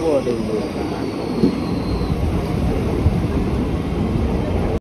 ボール